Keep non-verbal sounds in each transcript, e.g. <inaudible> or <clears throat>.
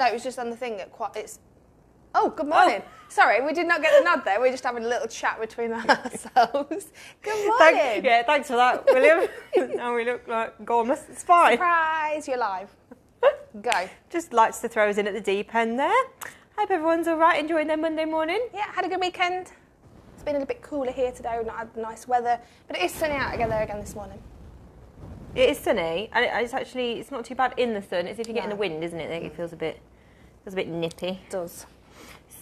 No, it was just on the thing at quite. It's. Oh, good morning. Oh. Sorry, we did not get the nod there. We're just having a little chat between <laughs> ourselves. Good <laughs> morning. Thank, yeah, thanks for that, William. <laughs> now we look like gormless. It's fine. Surprise, you're live. Go. Just likes to throw us in at the deep end there. Hope everyone's all right, enjoying their Monday morning. Yeah, had a good weekend. It's been a little bit cooler here today. We've not had nice weather, but it is sunny out again there again this morning. It is sunny, and it- it's actually it's not too bad in the sun. It's if you get in No. the wind, isn't it? that It feels a bit feels a bit nippy. It does.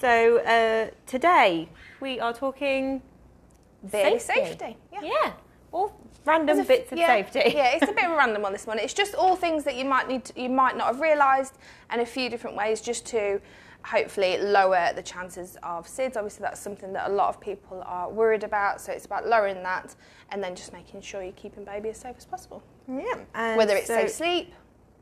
So uh, today we are talking Safety. safety. Yeah. yeah, all random There's a f- bits of yeah, safety. <laughs> Yeah, it's a bit of a random one this morning. It's just all things that you might need to, you might not have realised and a few different ways just to hopefully lower the chances of SIDS. Obviously that's something that a lot of people are worried about, so it's about lowering that and then just making sure you're keeping baby as safe as possible. Yeah, and Whether it's so- safe sleep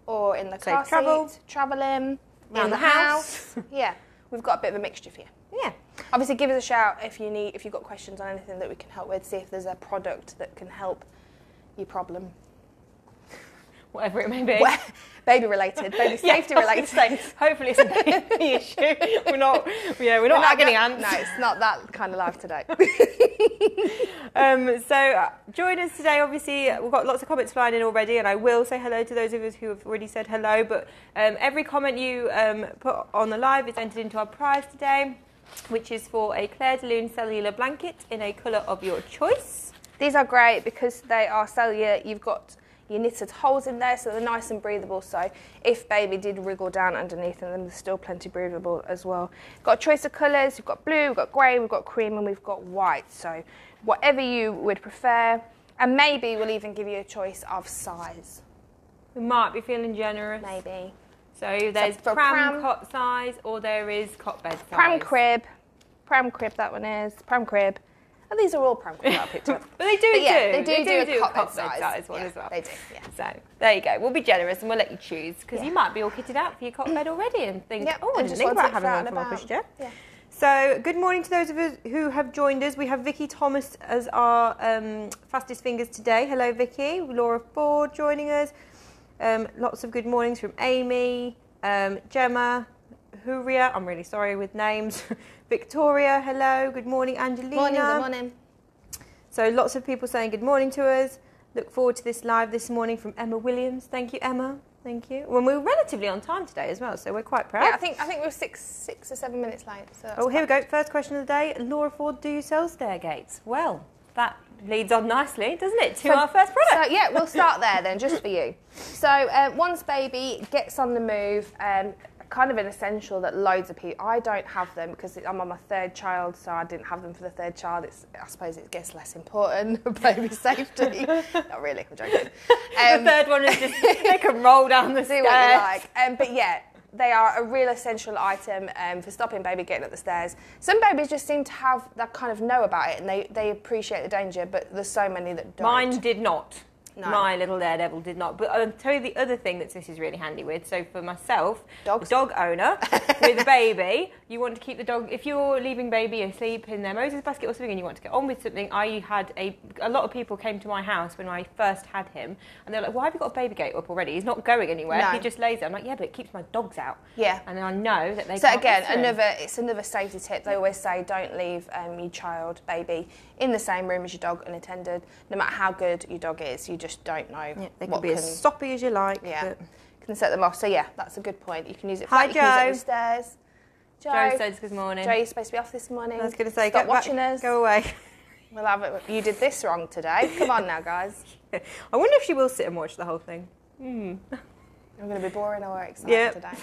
or in the car travel. seat, travelling, Around in the the house. <laughs> yeah, we've got a bit of a mixture for you. Yeah, Obviously, give us a shout if you need if you've got questions on anything that we can help with. See if there's a product that can help your problem. Whatever it may be. Well, baby related, baby <laughs> Yeah, safety I was related. gonna say, hopefully it's a baby <laughs> issue. We're not, yeah, we're not, agony go- ants. No, it's not that kind of life today. <laughs> Um, so uh, join us today. Obviously, we've got lots of comments flying in already, and I will say hello to those of us who have already said hello. But um, every comment you um, put on the live is entered into our prize today, which is for a Clair de Lune cellular blanket in a colour of your choice. These are great because they are cellular. You've got your knitted holes in there, so they're nice and breathable. So if baby did wriggle down underneath them, they're still plenty breathable as well. Got a choice of colours. We've got blue, we've got grey, we've got cream, and we've got white. So whatever you would prefer, and maybe we'll even give you a choice of size. We might be feeling generous. Maybe So there's for pram, pram- cot size, or there is cot bed size. pram crib, pram crib. That one is pram crib. Oh, these are all pram crib that I picked up. But they do But yeah, do. they do do, a cot bed bed size. one Yeah, as well. They do. Yeah. So there you go. We'll be generous and we'll let you choose because Yeah. you might be all kitted out for your cot bed <clears throat> already and think, Yep, oh, I didn't just think want about having one for my pushchair. Yeah. So good morning to those of us who have joined us. We have Vicky Thomas as our um, fastest fingers today. Hello, Vicky. Laura Ford joining us. Um, lots of good mornings from Amy, um, Gemma, Huria. I'm really sorry with names. <laughs> Victoria. Hello. Good morning, Angelina. Morning, good morning. So lots of people saying good morning to us. Look forward to this live this morning from Emma Williams. Thank you, Emma. Thank you. Well, we're relatively on time today as well, so we're quite proud. Yeah, I think I think we were six six or seven minutes late. So oh, here we go. First question of the day. Laura Ford, do you sell stair gates? Well, that leads on nicely, doesn't it, to So- our first product? So yeah, we'll start there then, just for <coughs> you. So um, once baby gets on the move, um, kind of an essential that loads of people. I don't have them because I'm on my third child, so I didn't have them for the third child. It's I suppose it gets less important. <laughs> baby <laughs> safety. Not really. I'm joking. Um, the third one is just they <laughs> can roll down the stairs. like. Um, but yeah, they are a real essential item um, for stopping baby getting up the stairs. Some babies just seem to have that kind of know about it and they, they appreciate the danger, but there's so many that don't. Mine did not. No. My little daredevil did not. But I'll tell you the other thing that this is really handy with. So for myself, Dogs. dog owner with a baby, you want to keep the dog. If you're leaving baby asleep in their Moses basket or something, and you want to get on with something, I had a a lot of people came to my house when I first had him, and they're like, "Why have you got a baby gate up already? He's not going anywhere. No. He just lays there." I'm like, "Yeah, but it keeps my dogs out." Yeah. And I know that they. So again, listen. another it's another safety tip. They always say don't leave um, your child, baby, in the same room as your dog unattended. No matter how good your dog is, you just don't know Yeah, they what can be can, as soppy as you like. yeah, but- can set them off. So yeah, that's a good point. You can use it. Hi, flat, you can use it on Joe. the stairs. Joe, Joe says good morning. Joe, you're supposed to be off this morning. I was going to say, Stop get watching back, us. Go away. <laughs> We'll have it. You did this wrong today. <laughs> Come on now, guys. I wonder if she will sit and watch the whole thing. Hmm. I'm going to be boring or excited Yeah. today.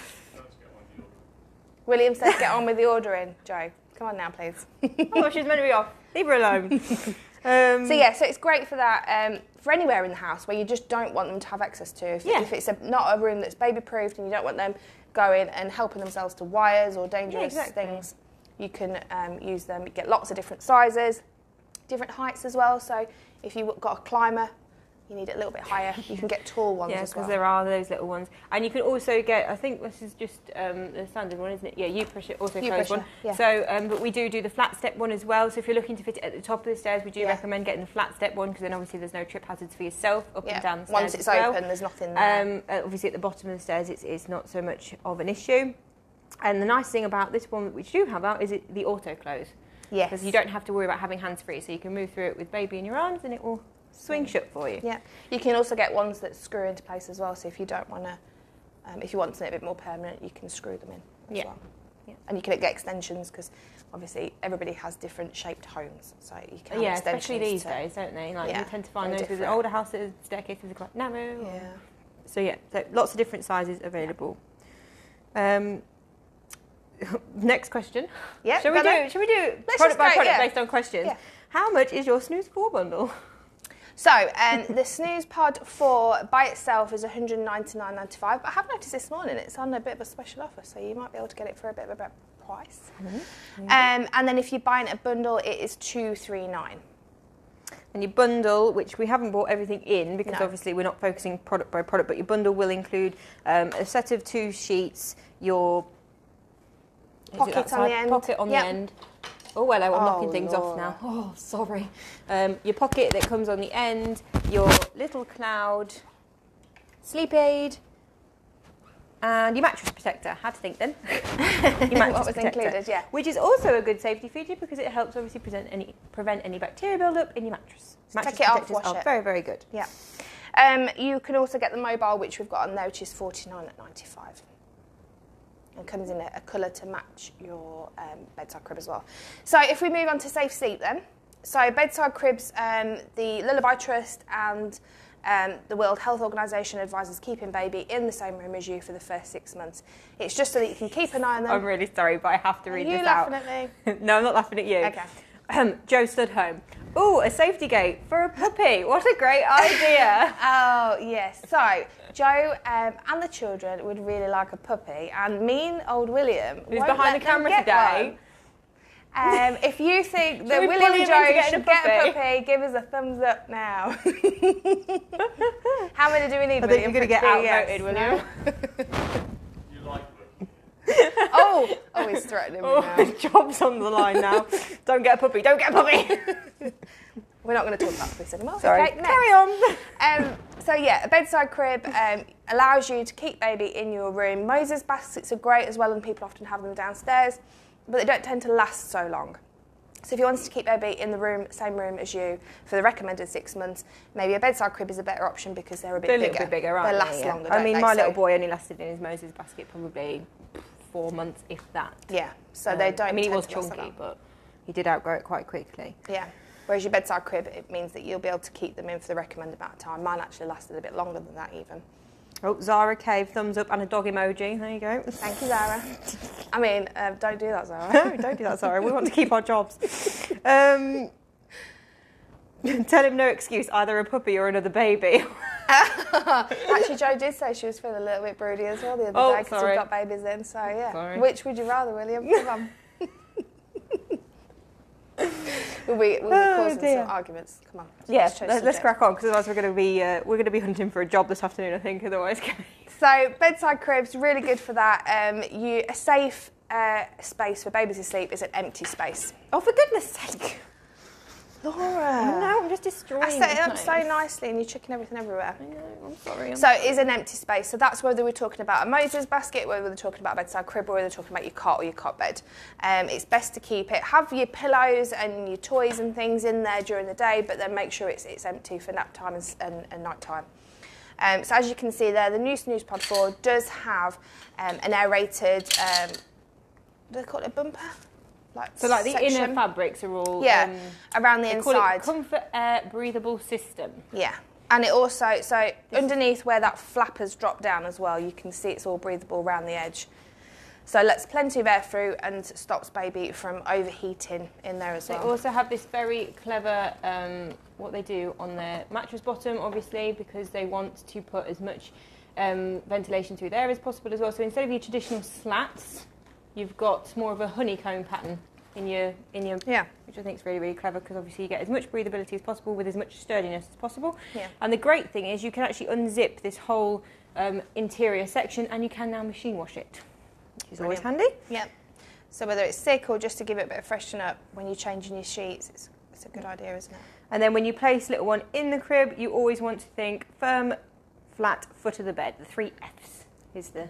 William says, "Get on with the ordering." Joe, come on now, please. oh, she's meant to be off. <laughs> Leave her alone. <laughs> um, So yeah, so it's great for that um, for anywhere in the house where you just don't want them to have access to. If, Yeah. if it's a, not a room that's baby proofed and you don't want them going and helping themselves to wires or dangerous exactly. things, you can um, use them. You get lots of different sizes, different heights as well. So if you've got a climber you need it a little bit higher. You can get tall ones Yeah, as because there are those little ones, and you can also get. I think this is just um, the standard one, isn't it? Yeah, you push it, also You close one. yeah. So, um, but we do do the flat step one as well. So if you're looking to fit it at the top of the stairs, we do Yeah. recommend getting the flat step one because then obviously there's no trip hazards for yourself up yeah. and down the stairs. Once it's well. open, there's nothing there. Um, uh, obviously, at the bottom of the stairs, it's, it's not so much of an issue. And the nice thing about this one, which you do have out, is it the auto close yes. because you don't have to worry about having hands free. So you can move through it with baby in your arms, and it will swing shut for you. Yeah, you can also get ones that screw into place as well. So if you don't want to, um, if you want something a bit more permanent, you can screw them in as Yeah. well. Yeah. And you can get extensions because obviously everybody has different shaped homes, so you can Yeah, especially these to- days, don't they? Like Yeah, you tend to find those with older houses, staircases are quite narrow. Yeah. So yeah, so lots of different sizes available. Um, <laughs> next question. Yeah. shall we do? Shall we do Let's product by product yeah. based on questions? Yeah. How much is your Snuz four bundle? So um, the SnuzPod four by itself is 199.95, but I have noticed this morning it's on a bit of a special offer, so you might be able to get it for a bit of a better price. Um, and then if you buy in a bundle, it is 239. And your bundle, which we haven't bought everything in because No. obviously we're not focusing product by product, but your bundle will include um, a set of two sheets, your Pocket on the end. pocket on Yep. the end. Oh hello, I'm Oh, knocking things off now. <laughs> Oh, sorry. Um, your pocket that comes on the end, your little cloud, sleep aid, and your mattress protector. Had to think then. <laughs> your <laughs> mattress what was protector, included, yeah. which is also a good safety feature because it helps obviously present any, prevent any bacteria buildup in your mattress. Mattress take it off, wash it. very very good. Yeah. Um, you can also get the mobile, which we've got on there, which is 49 at 95. And comes in a, a colour to match your um, bedside crib as well. So if we move on to safe sleep then. So bedside cribs, um, the Lullaby Trust and um, the World Health Organization advises keeping baby in the same room as you for the first six months. It's just so that you can keep an eye on them. I'm really sorry, but I have to Are read you this laughing out. at me? <laughs> no, I'm not laughing at you. Okay. Um, Joe stood home. Ooh, a safety gate for a puppy. What a great idea. <laughs> Oh, yes. So, Joe um, and the children would really like a puppy, and mean old William. Who's won't behind let the camera today. one. Um, if you think <laughs> that we William bully and him into Joe a should get a puppy? puppy, give us a thumbs up now. <laughs> How many do we need, I think William? you're going to get be a yes? outvoted, William. You like them? Oh, oh, he's threatening me <laughs> Oh, now. job's on the line now. don't get a puppy. Don't get a puppy. We're not going to talk about this anymore. Sorry. Okay. Carry on. <laughs> Um, so yeah, a bedside crib um, allows you to keep baby in your room. Moses baskets are great as well, and people often have them downstairs, but they don't tend to last so long. So if you wanted to keep baby in the room, same room as you for the recommended six months, maybe a bedside crib is a better option because they're a bit They're a bigger. little bit bigger, aren't they they? last Yeah. longer. I mean, my So- little boy only lasted in his Moses basket probably four months, if that. Yeah. So they Um, don't. I mean, he was to last that chunky, but he did outgrow it quite quickly. Yeah. Whereas your bedside crib, it means that you'll be able to keep them in for the recommended amount of time. Mine actually lasted a bit longer than that even. Oh, Zara Cave, thumbs up and a dog emoji. There you go. Thank you, Zara. <laughs> I mean, uh, don't do that, Zara. No, don't do that, Zara. We want to keep our jobs. Um, tell him no excuse, either a puppy or another baby. <laughs> <laughs> Actually, Joe did say she was feeling a little bit broody as well the other Oh, day because we've got babies in. So yeah, Sorry. which would you rather, William? Come on. We'll be, we'll be Oh, causing dear. some arguments. Come on. Yeah, let's let's, let's crack on because otherwise we're going to be uh, we're going to be hunting for a job this afternoon. I think otherwise. <laughs> So bedside cribs really good for that. Um, you a safe uh, space for babies to sleep is an empty space. oh, for goodness sake! Laura, no, I'm just destroying. I set it up so nicely, and you're chucking everything everywhere. I know, I'm sorry. I'm So it is an empty space. So that's whether we're talking about a Moses basket, whether we're talking about a bedside crib, or whether we're talking about your cot or your cot bed. Um, it's best to keep it. Have your pillows and your toys and things in there during the day, but then make sure it's, it's empty for nap time and, and, and night time. Um, so as you can see there, the new SnuzPod 4 does have um, an aerated, um, what do they call it, a bumper? Like so like the section. inner fabrics are all Yeah, um, around the inside. comfort air breathable system. Yeah. And it also, so underneath where that flappers drop down as well, you can see it's all breathable around the edge. So lets plenty of air through and stops baby from overheating in there as They well. They also have this very clever um, what they do on their mattress bottom, obviously, because they want to put as much um, ventilation through there as possible as well. So instead of your traditional slats, you've got more of a honeycomb pattern in your in your Yeah. which I think is really really clever because obviously you get as much breathability as possible with as much sturdiness as possible. Yeah. And the great thing is you can actually unzip this whole um, interior section and you can now machine wash it, which is always handy. Yeah. So whether it's sick or just to give it a bit of freshen up when you're changing your sheets, it's, it's a good idea, isn't it? And then when you place little one in the crib, you always want to think firm, flat foot of the bed. The three Fs is the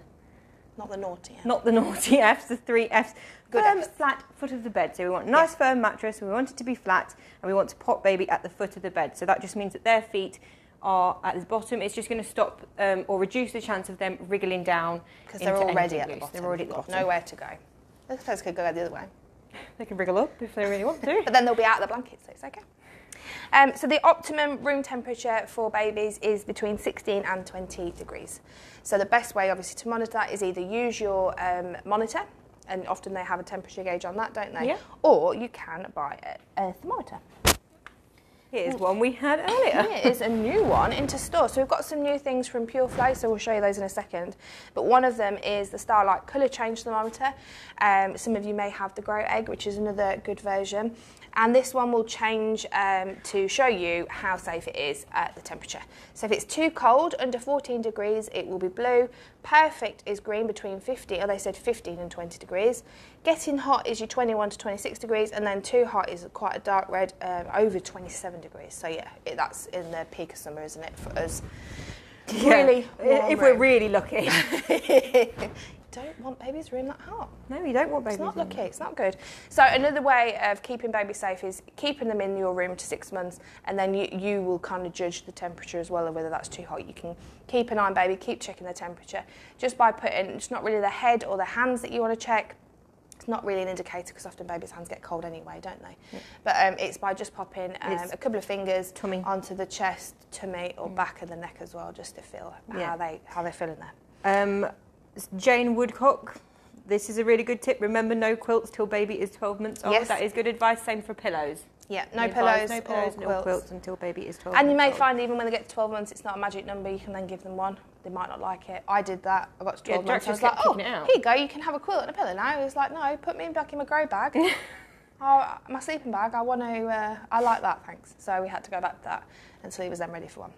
Not the naughty. end. not the naughty <laughs> Fs, the three Fs. Good firm, Fs. flat foot of the bed. So we want nice firm mattress. We want it to be flat, and we want to pop baby at the foot of the bed. So that just means that their feet are at the bottom. It's just going to stop um, or reduce the chance of them wriggling down Because they're already at the bottom. They're already at the bottom. Nowhere to go. Suppose could go the other way. <laughs> They can wriggle up if they really want to. <laughs> But then they'll be out of the blanket, so it's okay. Um, so the optimum room temperature for babies is between 16 and 20 degrees. So the best way, obviously, to monitor that is either use your um, monitor, and often they have a temperature gauge on that, don't they? Yeah. Or you can buy a, a thermometer. Here's one we had earlier. <laughs> Here is a new one into store. So we've got some new things from Purflo, so we'll show you those in a second. But one of them is the Starlight Colour Change Thermometer. Um, some of you may have the Gro Egg, which is another good version. And this one will change um, to show you how safe it is at the temperature. So if it's too cold, under 14 degrees, it will be blue. Perfect is green between 50, or they said 15 and 20 degrees. Getting hot is your 21 to 26 degrees, and then too hot is quite a dark red, um, over 27 degrees. So yeah, it, that's in the peak of summer, isn't it, for us? Really warm if we're really lucky. <laughs> <laughs> Don't want baby's room that hot. no, you don't want It's babies. not in lucky. It's not good. So another way of keeping babies safe is keeping them in your room to six months, and then you, you will kind of judge the temperature as well, or whether that's too hot. You can keep an eye on baby, keep checking the temperature, just by putting. It's not really the head or the hands that you want to check. It's not really an indicator because often babies' hands get cold anyway, don't they? But um, it's by just popping um, a couple of fingers tummy. onto the chest, tummy, or back of the neck as well, just to feel Yeah. how they how they're feeling there. Um, Jane Woodcock. This is a really good tip. Remember, no quilts till baby is 12 months old. Yes. That is good advice. Same for pillows. Yeah, no pillows, no pillows, no quilts. quilts until baby is 12 And you may old. find even when they get to 12 months, it's not a magic number. You can then give them one. They might not like it. I did that. I got to Yeah, 12 months. I was like, oh, here you go. You can have a quilt and a pillow now. He was like, no, put me back in my Grobag. <laughs> oh, my sleeping bag. I want to. Uh, I like that. Thanks. So we had to go back to that until he was then ready for one.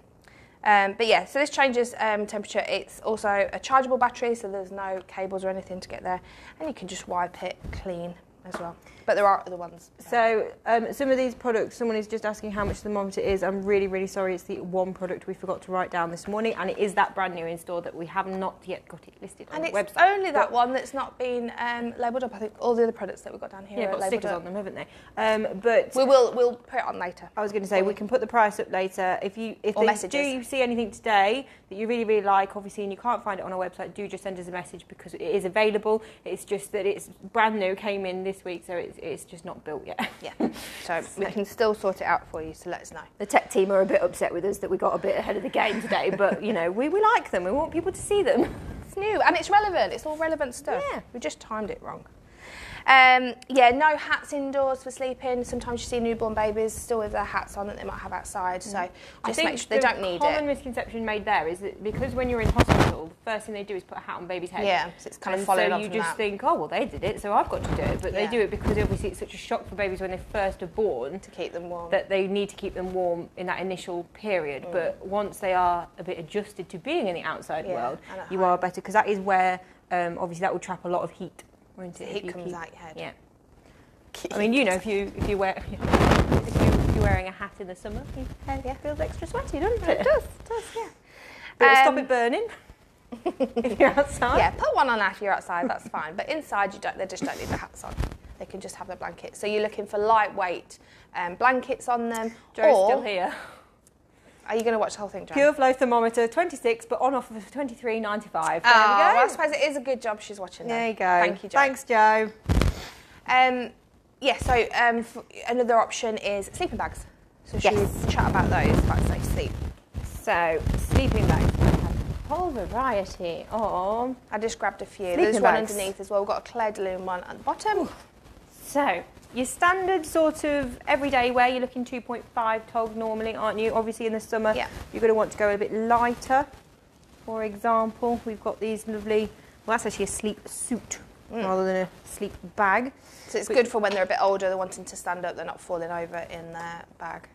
Um, but yeah, so this changes um, temperature. It's also a chargeable battery, so there's no cables or anything to get there, and you can just wipe it clean as well. But there are other ones. So um, some of these products, someone is just asking how much the thermometer is. I'm really, really sorry. It's the one product we forgot to write down this morning, and it is that brand new in store that we have not yet got it listed on And the website. And it's only that one that's not been um, labelled up. I think all the other products that we've got down here Yeah, are got labelled stickers up. on them, haven't they? Um, but We will we'll put it on later. I was going to say we can put the price up later. If you if Or they messages. do you see anything today that you really really like, obviously, and you can't find it on our website, do just send us a message because it is available. It's just that it's brand new, came in this week, so it's it's just not built yet. Yeah. <laughs> So we can still sort it out for you. So let us know. The tech team are a bit upset with us that we got a bit ahead of the game today, <laughs> but you know we, we like them. We want people to see them. It's new and it's relevant. It's all relevant stuff. Yeah. We just timed it wrong. Um, yeah, no hats indoors for sleeping. Sometimes you see newborn babies still with their hats on that they might have outside. So just make sure they the don't need it. common it. misconception made there is that because when you're in hospital, the first thing they do is put a hat on baby's head. Yeah, so it's kind and of following so on you just that. think, oh well, they did it, so I've got to do it. But they do it because obviously it's such a shock for babies when they first are born to keep them warm. that they need to keep them warm in that initial period. Mm. But once they are a bit adjusted to being in the outside Yeah, world, you home. are better because that is where um, obviously that will trap a lot of heat. Won't The it? heat you comes keep- out your head. Yeah. <laughs> I mean, you know, if you if you wear <laughs> if, you, you're wearing a hat in the summer, your hair Yeah. feels extra sweaty, doesn't it? It does, it does, yeah. But it'll stop Um, it burning <laughs> if you're outside. Yeah, put one on after you're outside, that's fine. But inside, you don't, they just don't need the hats on. They can just have the blankets. So you're looking for lightweight um, blankets on them. Joe's or, still here. Are you going to watch the whole thing, Joe? Pure Flow thermometer, 26, but on offer for 23.95. There Oh, we go. I suppose it is a good job she's watching. there you go. Thank you, Joe. Thanks, Joe. Um, yeah, so um, another option is sleeping bags. So should Yes. we chat about those, about safe sleep? So, sleeping bags. A whole variety Oh, I just grabbed a few. Sleeping There's one underneath as well. We've got a Clair de Lune one at the bottom. So, your standard sort of everyday wear, you're looking 2.5 tog normally, aren't you? Obviously, in the summer, Yeah. you're going to want to go a bit lighter. For example, we've got these lovely, well, that's actually a sleep suit mm. rather than a sleep bag. So it's good for when they're a bit older, they're wanting to stand up, they're not falling over in their bag.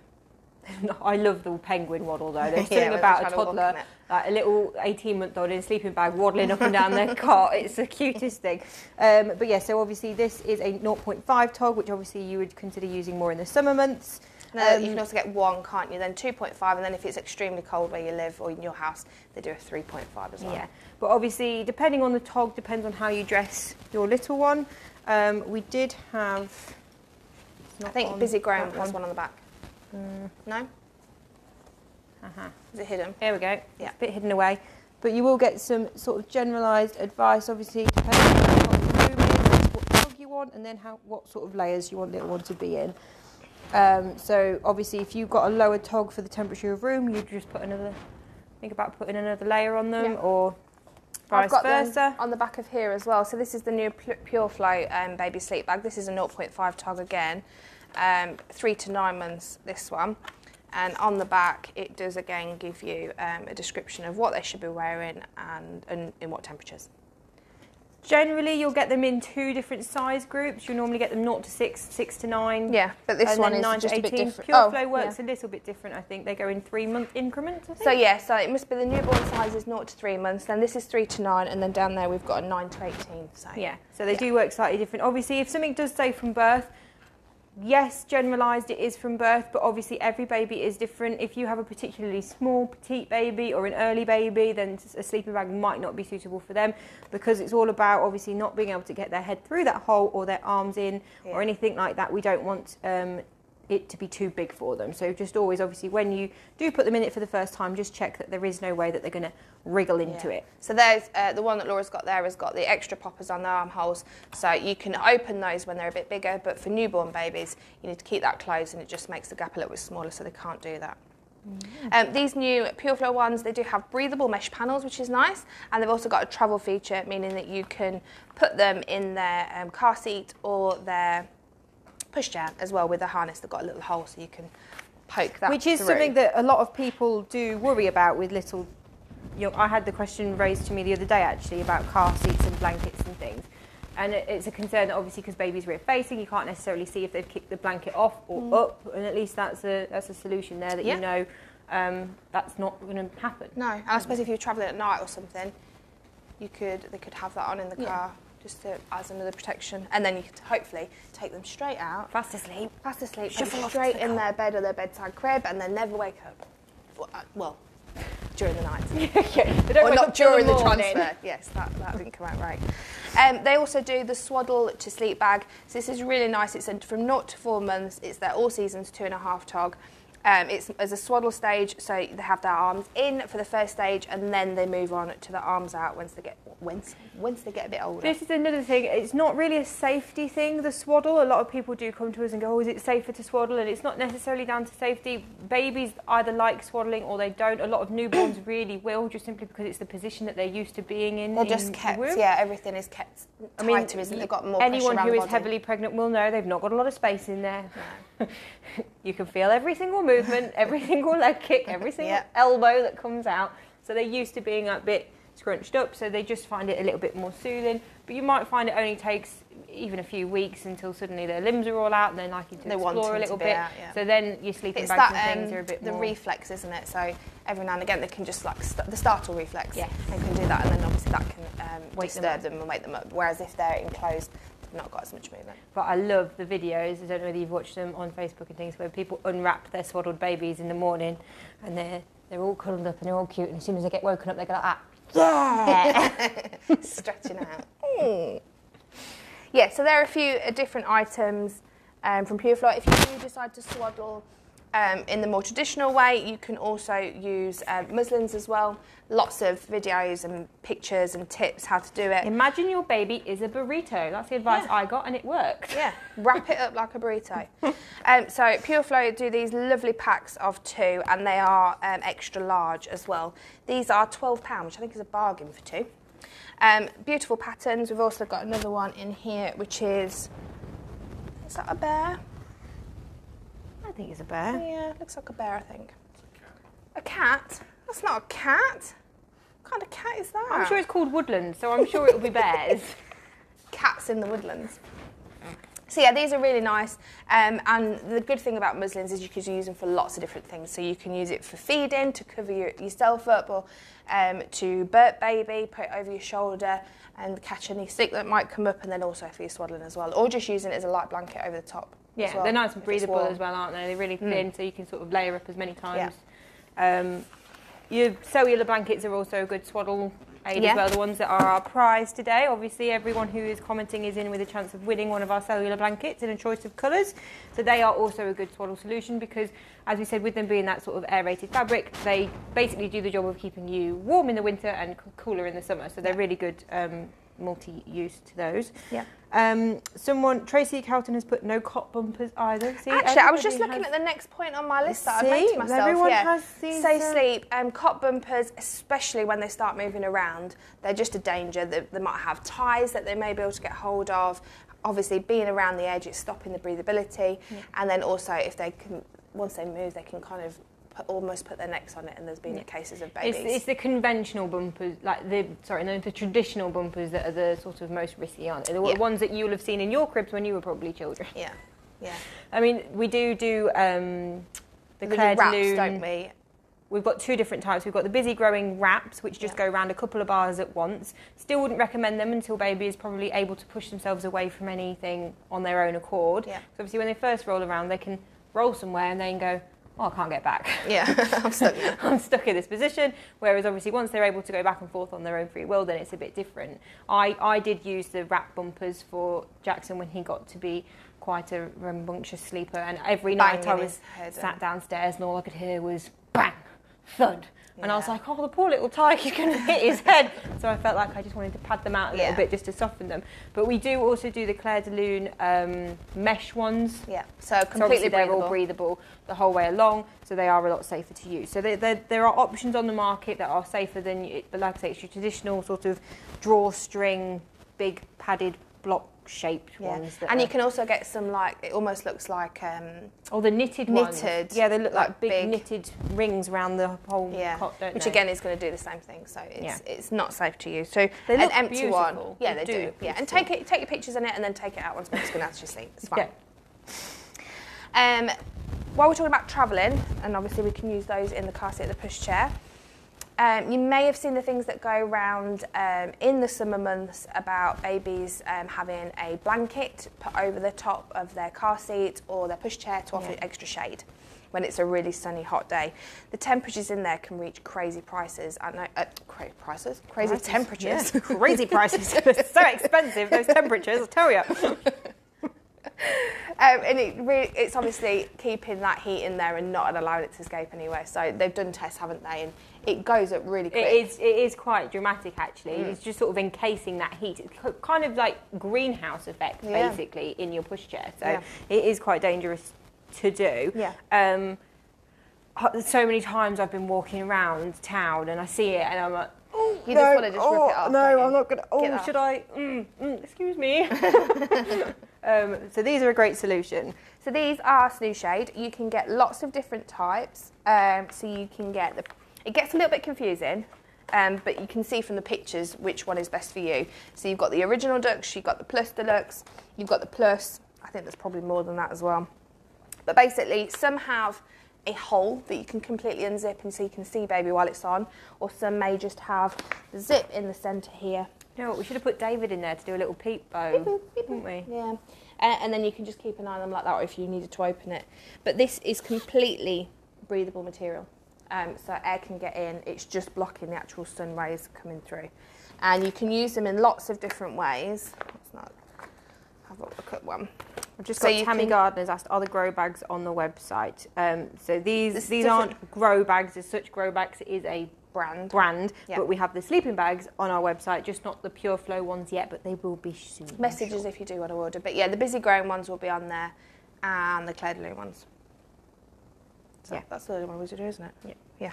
<laughs> I love the penguin waddle though. There's Yeah, something about a trying to walk toddler, like a little 18 month old in a sleeping bag waddling up and down their <laughs> cot. It's the cutest thing. Um, but yeah, so obviously this is a 0.5 tog, which obviously you would consider using more in the summer months. No, Um, you can also get one, can't you? Then 2.5, and then if it's extremely cold where you live or in your house, they do a 3.5 as well. Yeah, but obviously depending on the tog, depends on how you dress your little one. Um, we did have. I think Bizzi Growin has one on the back. Mm, No? uh-huh. Is it hidden? There we go. Yeah. It's a bit hidden away. But you will get some sort of generalised advice, obviously, depending on what the room is, what dog you want, and then how what sort of layers you want little one to be in. Um, so obviously, if you've got a lower tog for the temperature of room, you just put another. Think about putting another layer on them, Yeah. or vice I've got versa. on the back of here as well. So this is the new Pu- Purflo um, baby sleep bag. This is a 0.5 tog again, um, three to nine months. This one, and on the back it does again give you um, a description of what they should be wearing and, and in what temperatures. Generally, you'll get them in two different size groups. You'll normally get them 0 to 6, 6 to 9. Yeah, but this and one then is 9 just to a bit different. Pure Oh, Flow works yeah. a little bit different, I think. They go in three month increments, I think. So yeah, so it must be the newborn size is 0 to 3 months, then this is 3 to 9, and then down there we've got a 9 to 18. So Yeah, so they Yeah. do work slightly different. Obviously, if something does say from birth, yes, generalised it is from birth, but obviously every baby is different. If you have a particularly small, petite baby or an early baby, then a sleeping bag might not be suitable for them because it's all about obviously not being able to get their head through that hole or their arms in or anything like that. We don't want um, it to be too big for them. So just always, obviously, when you do put them in it for the first time, just check that there is no way that they're going to wriggle into Yeah. it. So there's uh, the one that Laura's got there has got the extra poppers on the armholes, so you can open those when they're a bit bigger. But for newborn babies, you need to keep that closed, and it just makes the gap a little bit smaller, so they can't do that. Um, these new Purflo ones, they do have breathable mesh panels, which is nice, and they've also got a travel feature, meaning that you can put them in their um, car seat or their pushchair as well with a harness. They've got a little hole, so you can poke that. Which is through. something that a lot of people do worry about with little. You know, I had the question raised to me the other day actually about car seats and blankets and things. And it's a concern that obviously because babies rear facing, you can't necessarily see if they've kicked the blanket off or up. And at least that's a that's a solution there that Yeah. you know um, that's not going to happen. No, and I suppose if you're travelling at night or something, you could they could have that on in the Yeah. car just to, as another protection, and then you could hopefully take them straight out, Fast asleep. fast asleep, Shuffle off straight the in their bed or their bedside crib, and then never wake up. Well, uh, Well, during the night. <laughs> yeah, they don't or wake not up during the, morning. transfer. Yes, that, that didn't come out right. Um, they also do the swaddle to sleep bag. So this is really nice. It's from 0 to 4 months. It's their all seasons two and a half tog. Um, it's as a swaddle stage, so they have their arms in for the first stage, and then they move on to the arms out once they get once once they get a bit older. This is another thing. It's not really a safety thing, the swaddle. A lot of people do come to us and go, oh, is it safer to swaddle? And it's not necessarily down to safety. Babies either like swaddling or they don't. A lot of newborns <coughs> really will, just simply because it's the position that they're used to being in. They're in just the kept, womb. yeah, everything is kept I mean, tighter, isn't it? They've got more Anyone who the is body. heavily pregnant will know they've not got a lot of space in there. <laughs> you can feel every single movement, <laughs> every single leg kick, every single Yeah. elbow that comes out. So they're used to being a bit scrunched up, so they just find it a little bit more soothing. But you might find it only takes even a few weeks until suddenly their limbs are all out and they're liking to They're explore a little bit. out, yeah. So then your sleeping It's bags that and things um, are a bit the more. reflex, isn't it? So every now and again they can just like st- the startle reflex. Yes. They can do that, and then obviously that can um, them disturb up. them, and wake them up. Whereas if they're enclosed, not got as much movement. But I love the videos. I don't know whether you've watched them on Facebook and things where people unwrap their swaddled babies in the morning and they're they're all cuddled up and they're all cute. And as soon as they get woken up, they go like that. Yeah. <laughs> Stretching out. Mm. Yeah. So there are a few uh, different items um, from Purflo. If you do decide to swaddle. Um, in the more traditional way, you can also use uh, muslins as well. Lots of videos and pictures and tips how to do it. Imagine your baby is a burrito. That's the advice Yeah. I got, and it worked. Yeah, wrap it up like a burrito. <laughs> um, so Purflo do these lovely packs of two, and they are um, extra large as well. These are twelve pounds, which I think is a bargain for two. Um, beautiful patterns. We've also got another one in here, which is is that a bear? I think it's a bear. Yeah, looks like a bear. I think. A cat? That's not a cat. What kind of cat is that? I'm sure it's called woodland, so I'm sure it'll be bears. <laughs> Cats in the woodlands. So yeah, these are really nice. Um, and the good thing about muslins is you can use them for lots of different things. So you can use it for feeding, to cover your, yourself up, or um, to burp baby, put it over your shoulder and catch any sick that might come up, and then also for your swaddling as well, or just using it as a light blanket over the top. Yeah, well, they're nice and breathable as well, aren't they? They're really Mm. thin, so you can sort of layer up as many times. Um, your cellular blankets are also a good swaddle aid Yeah. as well. The ones that are our prize today. Obviously, everyone who is commenting is in with a chance of winning one of our cellular blankets in a choice of colours. So they are also a good swaddle solution because, as we said, with them being that sort of aerated fabric, they basically do the job of keeping you warm in the winter and cooler in the summer. So they're Yeah. really good um, multi-use to those. Yeah. Um, someone, Tracy Calton has put no cot bumpers either. See, Actually, I was just looking has- at the next point on my list that See? I made to myself. Everyone yeah. has these, Say sleep. Um, cot bumpers, especially when they start moving around, they're just a danger. They, they might have ties that they may be able to get hold of. Obviously, being around the edge, it's stopping the breathability. And then also, if they can, once they move, they can kind of put, almost put their necks on it. And there's been Yeah. cases of babies. it's the conventional bumpers, like the sorry, no, the traditional bumpers that are the sort of most risky, aren't they? The Yeah. ones that you'll have seen in your cribs when you were probably children. yeah, yeah. I mean, we do do um, the We do Claire wraps, Lune. don't we? We've got two different types. We've got the Bizzi Growin wraps, which just Yeah. go around a couple of bars at once. Still wouldn't recommend them until baby is probably able to push themselves away from anything on their own accord. Yeah. So obviously, when they first roll around, they can roll somewhere and then go, "Oh, I can't get back." Yeah, <laughs> I'm stuck. <laughs> I'm stuck in this position. Whereas obviously once they're able to go back and forth on their own free will, then it's a bit different. I, I did use the wrap bumpers for Jackson when he got to be quite a rambunctious sleeper, and every night I was sat downstairs and all I could hear was bang, thud. And I was like, oh, the poor little he's going to hit his head. So I felt like I just wanted to pad them out a little Yeah. bit just to soften them. But we do also do the Clair de Lune um, mesh ones. Yeah, so So completely they're breathable. all breathable the whole way along, so they are a lot safer to use. So there, there, are options on the market that are safer than, you- but like I say, it's your traditional sort of drawstring, big padded block shaped Yeah. ones. That And are, you can also get some like it almost looks like um, or the knitted, ones. Yeah, they look like, like big, big- knitted rings around the whole yeah, cot, don't which they? again is going to do the same thing. So it's Yeah. it's not safe to use. So They an look empty one, yeah, They they, do do. Yeah, and take it, take your pictures in it, and then take it out once it's going to actually sleep. It's fine. Yeah. Um, while we're talking about travelling, and obviously we can use those in the car seat of the pushchair. Um, you may have seen the things that go around um, in the summer months about babies um, having a blanket put over the top of their car seat or their pushchair to offer Yeah. extra shade when it's a really sunny hot day. The temperatures in there can reach crazy prices. I know, uh, crazy prices, crazy Prices, temperatures. yeah. <laughs> Crazy prices. <laughs> They're so expensive, those temperatures, I tell you. <laughs> Um, and it really, it's obviously keeping that heat in there and not allowing it to escape anywhere. So they've done tests, haven't they? And it goes up really quick. It is, it is quite dramatic, actually. It's just sort of encasing that heat. It's kind of like greenhouse effect, Yeah. basically, in your pushchair. So Yeah. it is quite dangerous to do. Yeah. Um, so many times I've been walking around town and I see it and I'm like, oh, You no, just wanna just rip oh, it off, No. I'm not going to. Oh, should I? Mm, mm, excuse me. <laughs> <laughs> um, so these are a great solution. So these are SnoozeShade. You can get lots of different types. Um, so you can get the. It gets a little bit confusing, um, but you can see from the pictures which one is best for you. So you've got the original Dux, you've got the Plus Deluxe, you've got the Plus. I think there's probably more than that as well. But basically, some have a hole that you can completely unzip and so you can see baby while it's on, or some may just have the zip in the centre here. You know what? We should have put David in there to do a little peep bow, didn't we? Yeah. Uh, and then you can just keep an eye on them like that, or if you needed to open it. But this is completely breathable material, um, so air can get in. It's just blocking the actual sun rays coming through, and you can use them in lots of different ways. Let's not have a look at one. I've just So got Tammy can- Gardner's asked, are the Grobags on the website? Um, so these It's these different- aren't Grobags as such. Grobags is a Brand. brand, Yeah. but we have the sleeping bags on our website, just not the Purflo ones yet, but they will be soon. Messages sure. if you do want to order. But yeah, the Bizzi Growin ones will be on there, and the Clair de Lune ones. So Yeah. that's the only one we do, isn't it? Yeah. Yeah.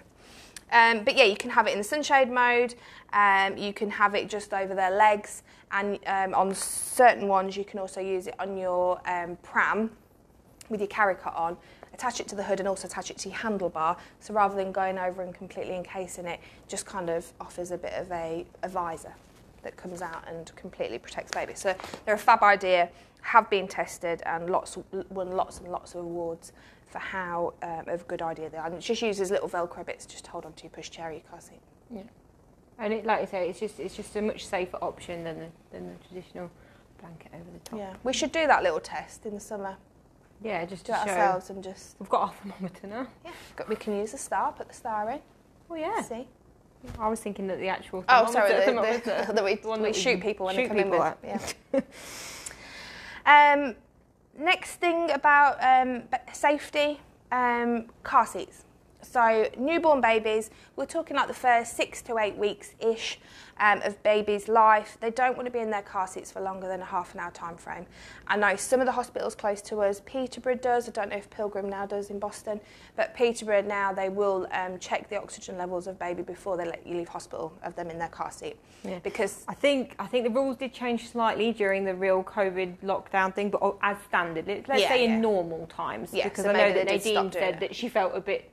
Um, but yeah, you can have it in the sunshade mode. Um, you can have it just over their legs, and um, on certain ones, you can also use it on your um, pram with your carry cot on. Attach it to the hood and also attach it to your handlebar. So rather than going over and completely encasing it, just kind of offers a bit of a, a visor. that comes out and completely protects baby. So they're a fab idea, have been tested and lots won lots and lots of awards for how um, of a good idea they are. And it just uses little Velcro bits just to hold onto your pushchair, your car seat. Yeah. And it, like I say, it's just it's just a much safer option than the, than the traditional blanket over the top. Yeah, we should do that little test in the summer. Yeah, just to show. ourselves and just We've got our thermometer now. yeah. Got, we can use the star, put the star in. Oh yeah. See. I was thinking that the actual. Oh, sorry, the, the, thermometer. <laughs> that we, The one we shoot people when they come in people with. at. Yeah. <laughs> um, next thing about um, safety, um, car seats. So newborn babies, we're talking like the first six to eight weeks ish um, of baby's life. They don't want to be in their car seats for longer than a half an hour time frame. I know some of the hospitals close to us, Peterborough does. I don't know if Pilgrim now does in Boston, but Peterborough now they will um, check the oxygen levels of baby before they let you leave hospital of them in their car seat Yeah. because I think I think the rules did change slightly during the real COVID lockdown thing, but as standard, let's Yeah, say yeah. in normal times, Yeah, because so I know that they did stop Nadine said that she felt a bit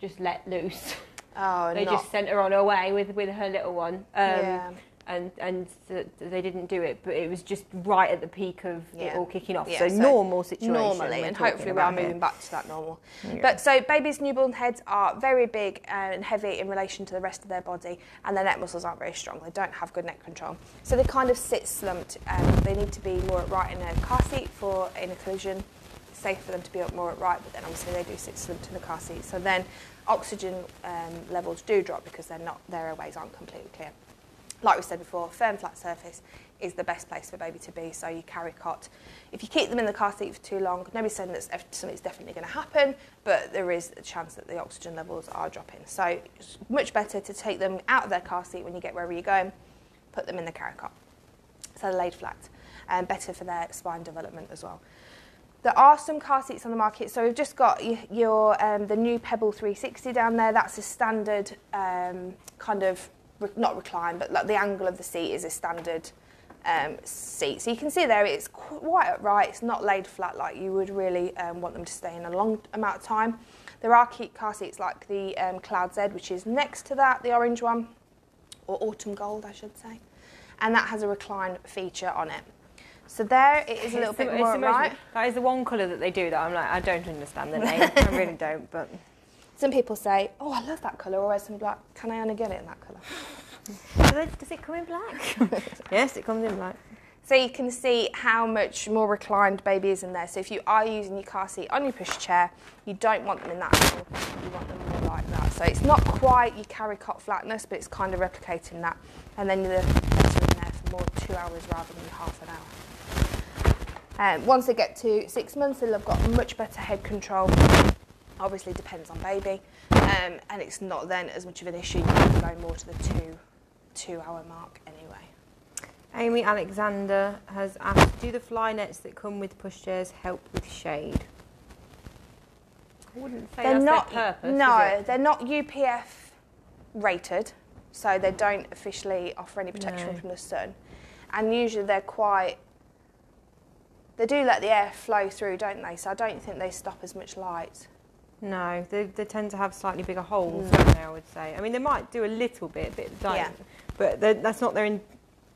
just let loose. oh, <laughs> they not, just sent her on her way with with her little one. Um, yeah. And and th- they didn't do it, but it was just right at the peak of it all kicking off. Yeah, so, so normal situation. normally, and hopefully we are moving back to that normal. Yeah. But so babies' newborn heads are very big and heavy in relation to the rest of their body, and their neck muscles aren't very strong. They don't have good neck control, so they kind of sit slumped. And they need to be more upright in a car seat for in a collision. Safe for them to be up more upright, but then obviously they do sit slumped in the car seat. So then oxygen um, levels do drop because they're not their airways aren't completely clear. Like we said before, firm flat surface is the best place for baby to be. So you carry cot. If you keep them in the car seat for too long, nobody's saying that something's definitely going to happen, but there is a chance that the oxygen levels are dropping. So it's much better to take them out of their car seat when you get wherever you're going, put them in the carry cot. So they're laid flat, and better for their spine development as well. There are some car seats on the market. So we've just got your um, the new Pebble 360 down there. That's a standard um, kind of not recline, but like the angle of the seat is a standard um, seat. So you can see there it's quite upright. It's not laid flat like you would really um, want them to stay in a long amount of time. There are car seats like the um, Cloud Z, which is next to that, the orange one, or autumn gold, I should say, and that has a recline feature on it. So there it is a little It's bit more upright. That is the one colour that they do that I'm like, I don't understand the <laughs> name. I really don't, but Some people say, "Oh, I love that colour, or some black. Can I only get it in that colour? <laughs> does it come in black? <laughs> yes, it comes in black. So you can see how much more reclined baby is in there. So if you are using your car seat on your pushchair, you don't want them in that angle. You want them more like that. So it's not quite your carry cot flatness, but it's kind of replicating that. And then you're better in there for more two hours rather than half an hour. Um, once they get to six months, they'll have got much better head control. Obviously, depends on baby, um, and it's not then as much of an issue. You can go more to the two, two-hour mark anyway. Amy Alexander has asked, do the fly nets that come with pushchairs help with shade? I wouldn't say they're that's not their purpose. no is it? they're not UPF rated so they don't officially offer any protection No. from the sun and usually they're quite they do let the air flow through don't they so I don't think they stop as much light No, they, they tend to have slightly bigger holes, Mm. I would say. I mean, they might do a little bit, but don't. Yeah. But that's not their in,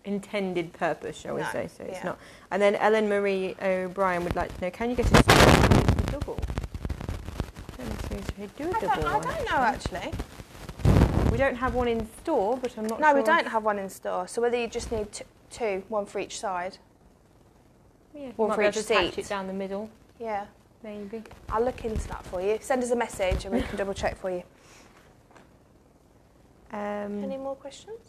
intended purpose, shall we No, say? So it's yeah. not. And then Ellen Marie O'Brien would like to know: Can you get a double? I don't do a I double don't, I don't know actually We don't have one in store, but I'm not no sure. we don't have one in store so whether you just need t- two one for each side Yeah, one for each seat. it down the middle, yeah maybe. I'll look into that for you send us a message and we can double check for you Um, any more questions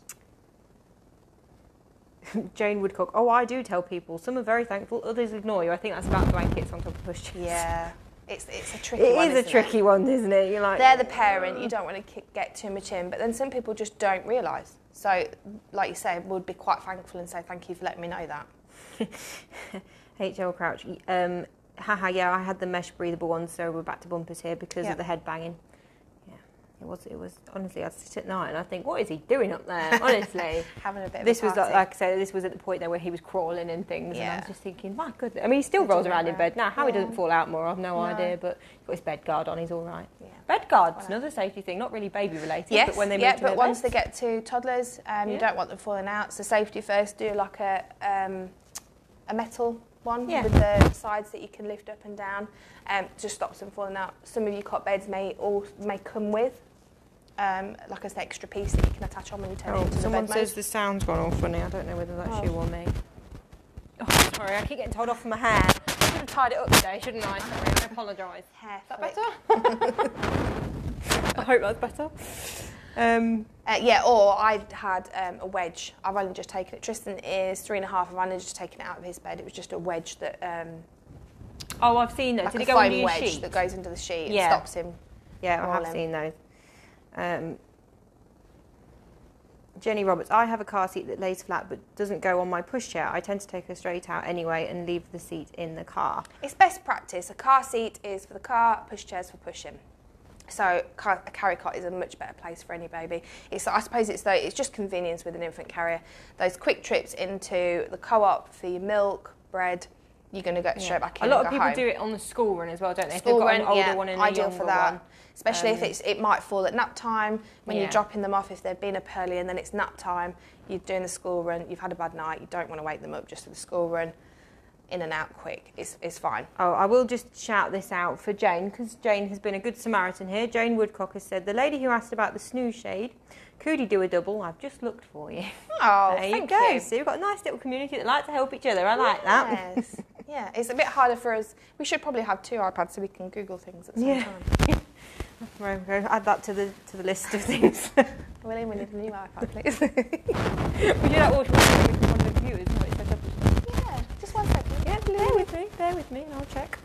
<laughs> Jane Woodcock. Oh, I do tell people. Some are very thankful, others ignore you. I think that's about blankets on top of pushchairs. yeah it's, it's a tricky <laughs> It one is a it? tricky one, isn't it? You're like, they're the parent, you don't want to get too much in, but then some people just don't realise. So, like you say, would be quite thankful and say thank you for letting me know that. <laughs> HL Crouch. Um, haha, yeah, I had the mesh breathable ones, so we're back to bumpers here because Yeah. of the head banging. Yeah, It was. It was honestly. I'd sit at night and I think, what is he doing up there? <laughs> Honestly. Having a bit this of a was like, like I said, this was at the point there where he was crawling and things, and I Yeah. was just thinking, my goodness. I mean, he still rolls around in bed now. How he doesn't fall out more, I've no, No. idea. But he's got his bed guard on. He's all right. Yeah. Bed guards, Wow. another safety thing, not really baby related, Yes, but when they yeah, but once they get to toddlers, um, Yeah. you don't want them falling out. So safety first. Do like a um, a metal one Yeah. with the sides that you can lift up and down. Um, just stops them falling out. Some of your cot beds may all may come with um, like an extra piece that you can attach on when you turn it Oh, into the someone bed says mode. the sound's gone all funny. I don't know whether that's Oh. you or me. Oh, sorry, I keep getting told off for my hair. I should have tied it up today, shouldn't I? Sorry, I apologise. Hair Is that flick. better? <laughs> I hope that's better. Um, Uh, yeah, or I had um, a wedge. I've only just taken it. Tristan is three and a half. I've only just taken it out of his bed. It was just a wedge that, um, oh, I've seen those. like Did a it go foam under your wedge sheet? that goes under the sheet and Yeah. stops him. Yeah, I have seen those. Um, Jenny Roberts, I have a car seat that lays flat but doesn't go on my pushchair. I tend to take her straight out anyway and leave the seat in the car. It's best practice. A car seat is for the car, pushchairs for pushing. So car, a carry cot is a much better place for any baby. It's I suppose it's though it's just convenience with an infant carrier. Those quick trips into the co-op for your milk, bread, you're going to get straight back in. A lot of people home. do it on the school run as well, don't they? If School they've got run, an older yeah, one and a ideal younger for that. one. Especially if Um, it's it might fall at nap time when Yeah. you're dropping them off. If they've been up early and then it's nap time, you're doing the school run. You've had a bad night. You don't want to wake them up just for the school run. In and out quick. It's it's fine. Oh, I will just shout this out for Jane because Jane has been a good Samaritan here. Jane Woodcock has said, The lady who asked about the SnoozeShade, could he do a double? I've just looked for you. Oh, <laughs> there thank you go. you. So we've got a nice little community that like to help each other. I like that. Yes. <laughs> yeah, it's a bit harder for us. We should probably have two iPads so we can Google things at the same Yeah. time. <laughs> Right, we'll go add that to the to the list of things. William, we need a new iPad, please. we do that automatically from one of the computers. so it's set up as- yeah, just one second. Yeah, bear with me, bear with me, and I'll check.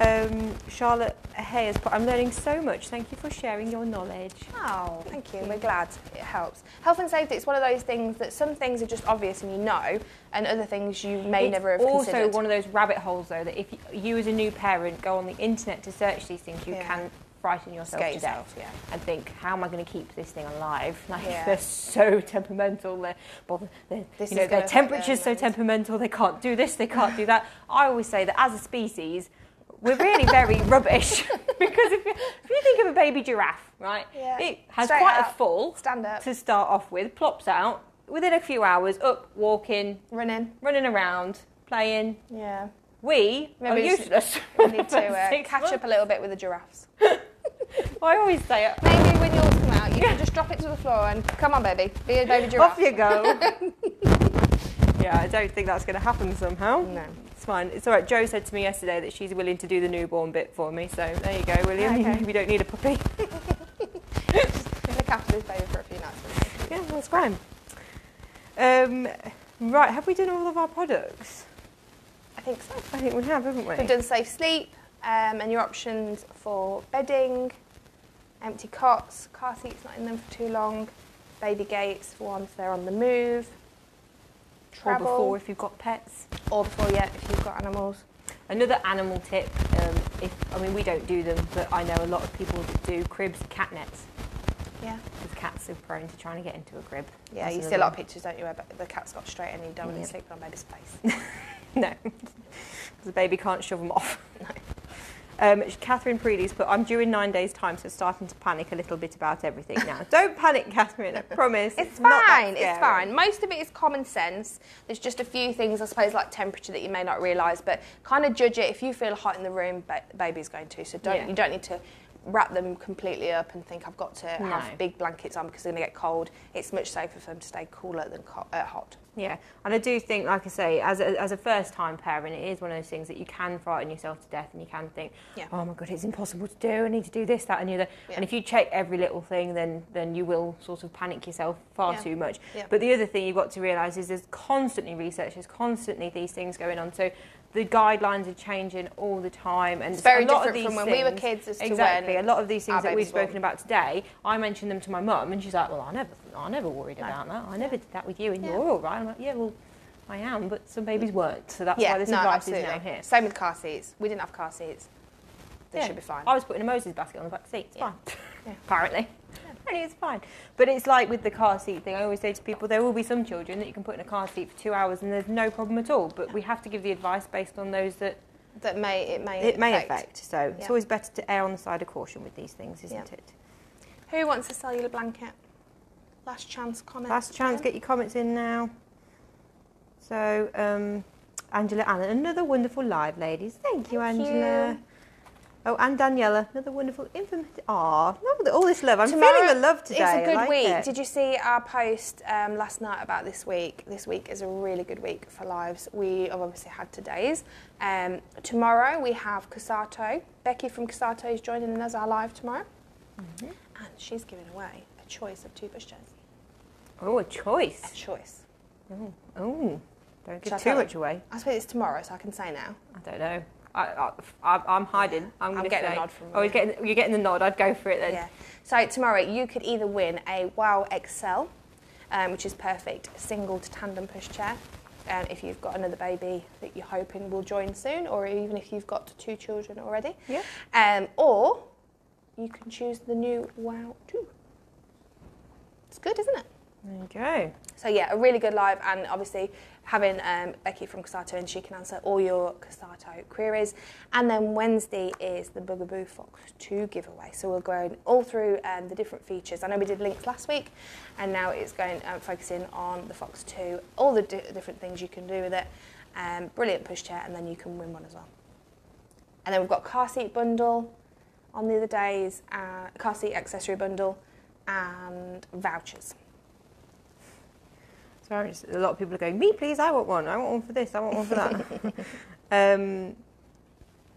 Um, Charlotte Hayes, put, I'm learning so much. Thank you for sharing your knowledge. Oh, thank you. you. We're glad it helps. Health and safety, it's one of those things that some things are just obvious and you know, and other things you may it's never have It's also considered. one of those rabbit holes, though, that if you, you as a new parent go on the internet to search these things, you Yeah. can frighten yourself Scare to yourself, death yeah. and think, how am I going to keep this thing alive? <laughs> Like Yeah. they're so temperamental. They're, well, they're, This you know, is their gonna affect their temperature's so temperamental. They can't do this. They can't do that. I always say that as a species. We're really very <laughs> rubbish <laughs> because if you, if you think of a baby giraffe, right, Yeah. it has Straight quite a full Stand up, to start off with, plops out within a few hours, up, walking, running. running around, playing. Yeah. We Maybe are useless. We need to uh, six catch months. up a little bit with the giraffes. <laughs> I always say it. Maybe when yours come out, you can just drop it to the floor and come on, baby, be a baby giraffe. Off you go. <laughs> yeah, I don't think that's going to happen somehow. No. It's fine. It's all right. Joe said to me yesterday that she's willing to do the newborn bit for me. So there you go, William. Okay. <laughs> we don't need a puppy. Look after this baby for a few nights. yeah, that's fine. Um, right, have we done all of our products? I think so. I think we have, haven't we? We've done safe sleep um, and your options for bedding, empty cots, car seats not in them for too long, baby gates for once they're on the move, or before if you've got pets. or before yet if you've got animals. Another animal tip, um, if I mean we don't do them, but I know a lot of people that do cribs, cat nets, Yeah, because cats are prone to trying to get into a crib. yeah. That's you see a lot of pictures, don't you, where the cat's got straight and you don't want Yeah. to sleep on baby's <laughs> face. No, <laughs> because the baby can't shove them off. <laughs> Um, Catherine Preely's put, I'm due in nine days' time, so starting to panic a little bit about everything now. <laughs> Don't panic, Catherine, I promise. It's that fine. It's fine. Most of it is common sense. There's just a few things, I suppose, like temperature that you may not realise, but kind of judge it. If you feel hot in the room, ba- baby's going to. So don't Yeah. you don't need to wrap them completely up and think I've got to No. have big blankets on because they're going to get cold. It's much safer for them to stay cooler than co- uh, hot. Yeah, and I do think, like I say, as a, as a first time parent, it is one of those things that you can frighten yourself to death and you can think, Yeah. oh my God, it's impossible to do, I need to do this, that, and the other. Yeah. And if you check every little thing, then, then you will sort of panic yourself far Yeah. too much. But the other thing you've got to realise is there's constantly research, there's constantly these things going on. So the guidelines are changing all the time. And It's very a lot different of from these when we were things- kids as to Exactly. a lot of these things that we've spoken about today, I mentioned them to my mum, and she's like, "Well, I never, I never worried No. about that. I never did that with you, and Yeah. you're all right." I'm like, "Yeah, well, I am, but some babies weren't, so that's yeah, why this no, advice absolutely. is now here." Same with car seats. We didn't have car seats. They Yeah. should be fine. I was putting a Moses basket on the back seat. It's Yeah. fine. Yeah. <laughs> apparently. Apparently it's fine. But it's like with the car seat thing. I always say to people, there will be some children that you can put in a car seat for two hours and there's no problem at all. But we have to give the advice based on those that That may it may it may affect. So it's always better to err on the side of caution with these things, isn't Yeah. it? Who wants a cellular blanket? Last chance comment. Last chance, get your comments in now. So, um, Angela Anna, another wonderful live, ladies. Thank you, Thank Angela. you. Oh, and Daniela, another wonderful informative. Ah, all this love. I'm Tomorrow feeling the love today. It's a good like week. it. Did you see our post um, last night about this week? This week is a really good week for lives. We have obviously had today's. Um, tomorrow we have Cosatto. Becky from Cosatto is joining us our live tomorrow, Mm-hmm. and she's giving away a choice of two pushchairs. Oh, a choice. A choice. Oh, oh. don't give too much away. I suppose it's tomorrow, so I can say now. I don't know. I, I'm hiding. I'm, getting a nod from Oh, you. you're getting, you're getting the nod. I'd go for it then. Yeah. So tomorrow you could either win a Wow XL, um, which is perfect single to tandem pushchair. Um, if you've got another baby that you're hoping will join soon, or even if you've got two children already. Yeah. Um, or you can choose the new Wow 2. It's good, isn't it? There you go. So yeah, a really good live, and obviously having um, Becky from Cosatto, and she can answer all your Cosatto queries. And then Wednesday is the Bugaboo Fox 2 giveaway. So we're going all through um, the different features. I know we did Lynx last week, and now it's going um, focusing on the Fox 2, all the di- different things you can do with it. Um, brilliant pushchair and then you can win one as well. And then we've got car seat bundle on the other days, uh, car seat accessory bundle, and vouchers. Just- a lot of people are going, me please, I want one. I want one for this, I want one for that. <laughs> um,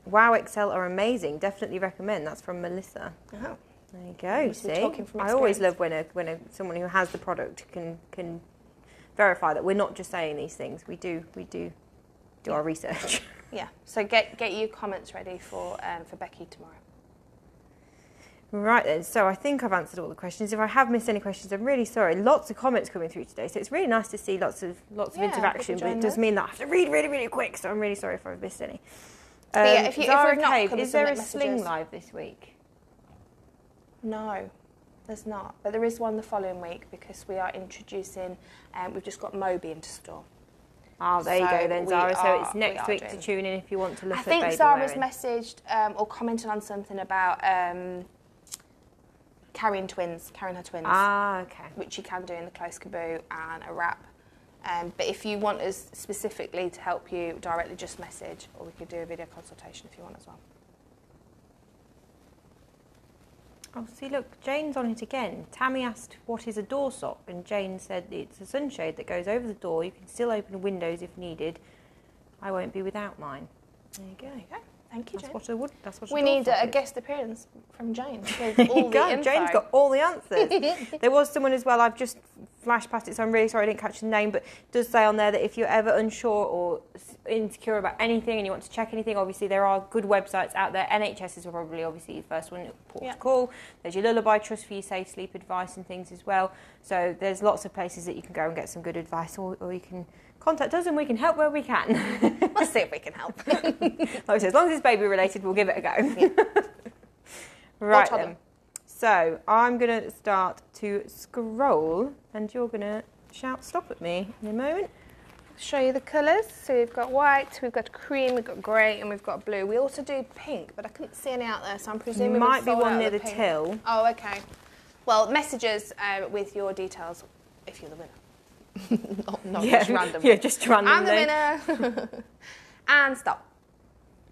Wow XL are amazing. Definitely recommend. That's from Melissa. Oh. There you go. Is See, I always love when a when a someone who has the product can can verify that we're not just saying these things. We do we do do Yeah. our research. <laughs> Yeah. So get get your comments ready for um, for Becky tomorrow. Right then, so I think I've answered all the questions. If I have missed any questions, I'm really sorry. Lots of comments coming through today, so it's really nice to see lots of lots Yeah, of interaction. But it does mean that I have to read really, really quick. So I'm really sorry if I've missed any. But yeah, Um, if you- if Zara we've not Cave, is there a submit sling live this week? No, there's not. But there is one the following week because we are introducing. Um, we've just got Moby into store. Oh, there you go then, we Zara. So it's next are week to tune in if you want to look I think Zara's wearing. messaged um, or commented on something about um, carrying twins, carrying her twins, Ah, okay. which you can do in the close caboo and a wrap. Um, but if you want us specifically to help you directly, just message, or we could do a video consultation if you want as well. Oh, see, look, Jane's on it again. Tammy asked, what is a door sock? And Jane said it's a sunshade that goes over the door. You can still open windows if needed. I won't be without mine. There you go. Okay, thank you, That's Jane. what I would. That's what We need a guest appearance from Jane <laughs> There all the info. Jane's got all the answers. <laughs> there was someone as well. I've just flashed past it, so I'm really sorry I didn't catch the name. But it does say on there that if you're ever unsure or insecure about anything and you want to check anything, obviously there are good websites out there. NHS is probably obviously the first one port Yeah. to call. There's your Lullaby Trust for your safe sleep advice and things as well. So there's lots of places that you can go and get some good advice, or, or you can contact us and we can help where we can. <laughs> Let's see if we can help. <laughs> Like said, as long as it's baby related, we'll give it a go. <laughs> right then. So I'm going to start to scroll, and you're going to shout stop at me in a moment. Show you the colours. So we've got white, we've got cream, we've got grey, and we've got blue. We also do pink, but I couldn't see any out there, so I'm presuming there Might be one near the the till. Oh, okay. Well, messages uh, with your details if you're the winner. <laughs> not not yeah, just randomly. yeah, just randomly. I'm the winner. <laughs> and stop.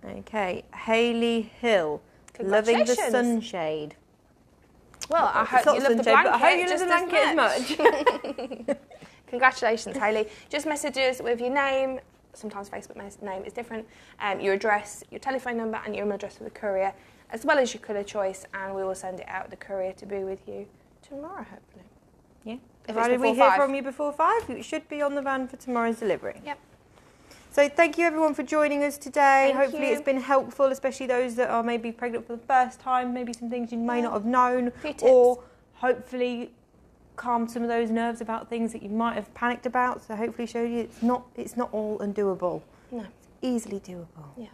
Okay, Hayley Hill, loving the sunshade. Well, I hope you love the blanket. I hope you love the blanket as much. <laughs> Congratulations, Hayley. Just messages with your name. Sometimes Facebook name is different. Um, your address, your telephone number, and your email address for the courier, as well as your colour choice, and we will send it out the courier to be with you tomorrow, hopefully. If Provided we hear five. from you before five, it should be on the van for tomorrow's delivery. Yep. So thank you everyone for joining us today. Thank Hopefully you. it's been helpful, especially those that are maybe pregnant for the first time, maybe some things you may Yeah. not have known, or hopefully calmed some of those nerves about things that you might have panicked about. So hopefully showed you it's not it's not all undoable. No. It's easily doable. Yeah.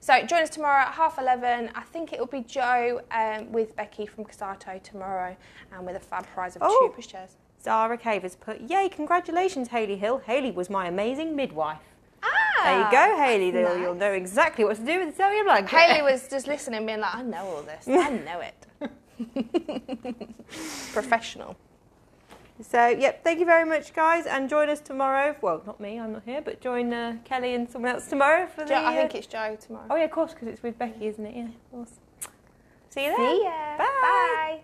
So join us tomorrow at half eleven. I think it will be Joe um, with Becky from Cosatto tomorrow, and with a fab prize of Oh. two pushchairs. Zara Cave has put, Yay, congratulations, Haley Hill. Haley was my amazing midwife. Ah, There you go. You'll- nice. You'll know exactly what to do with the cellular blanket. Haley was <laughs> just listening, being like, "I know all this. I <laughs> know it." <laughs> Professional. So, yep, thank you very much, guys, and join us tomorrow. Well, not me, I'm not here, but join uh, Kelly and someone else tomorrow for the. Jo- I uh, think it's Joe tomorrow. Oh, yeah, of course, because it's with Becky, isn't it? Yeah, of course. See you then. See ya. Bye. Bye.